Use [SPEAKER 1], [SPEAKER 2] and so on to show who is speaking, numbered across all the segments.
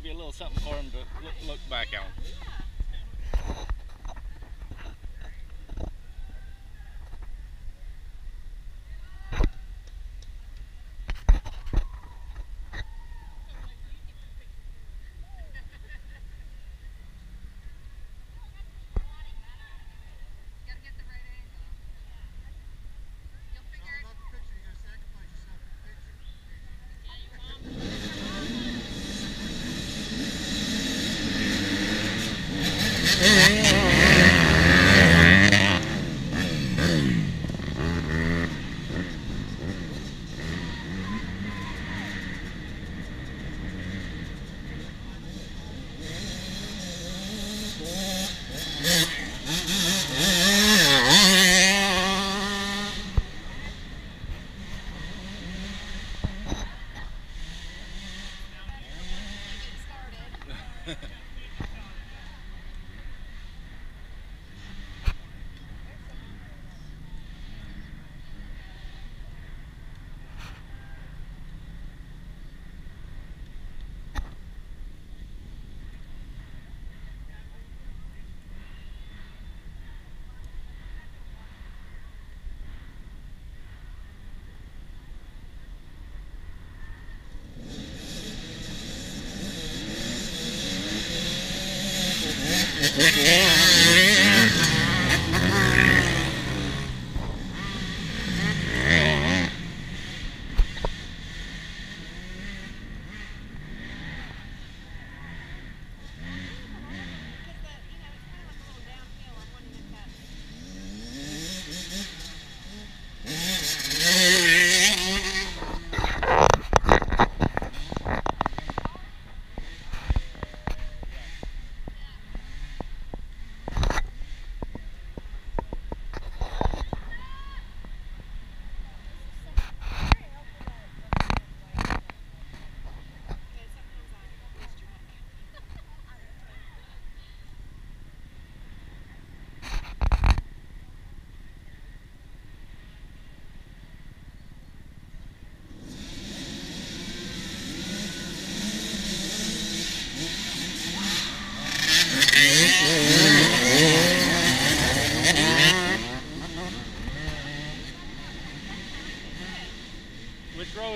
[SPEAKER 1] least it be a little something for them to look, look back on.
[SPEAKER 2] Ee? Because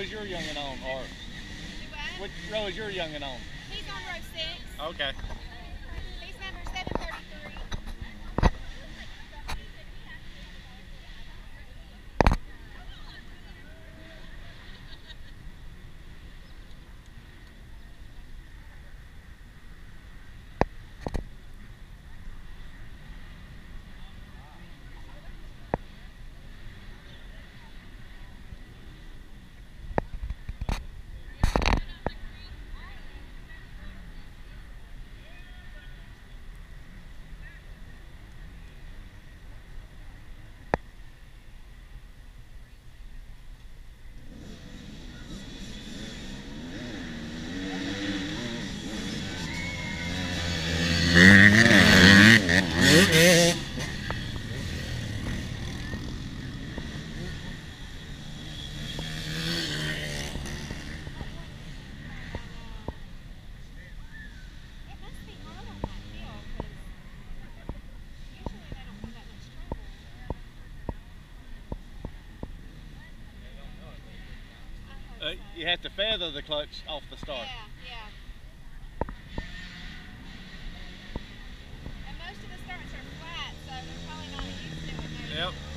[SPEAKER 1] is your youngin' on, or
[SPEAKER 2] what?
[SPEAKER 1] which row is your youngin' on?
[SPEAKER 2] He's on row six.
[SPEAKER 1] Okay. Uh, you have to feather the clutch off the start.
[SPEAKER 2] Yeah, yeah. And most of the starts are flat, so they're probably not used to it.
[SPEAKER 1] Yep.